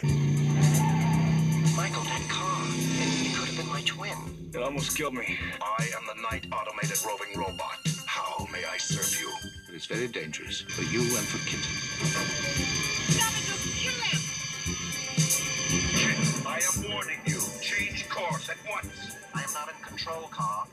Michael, that car. It, it could have been my twin. It almost killed me. I am the Knight Automated Roving Robot. How may I serve you? It is very dangerous for you and for KITT. KITT, I am warning you. Change course at once. I am not in control, car.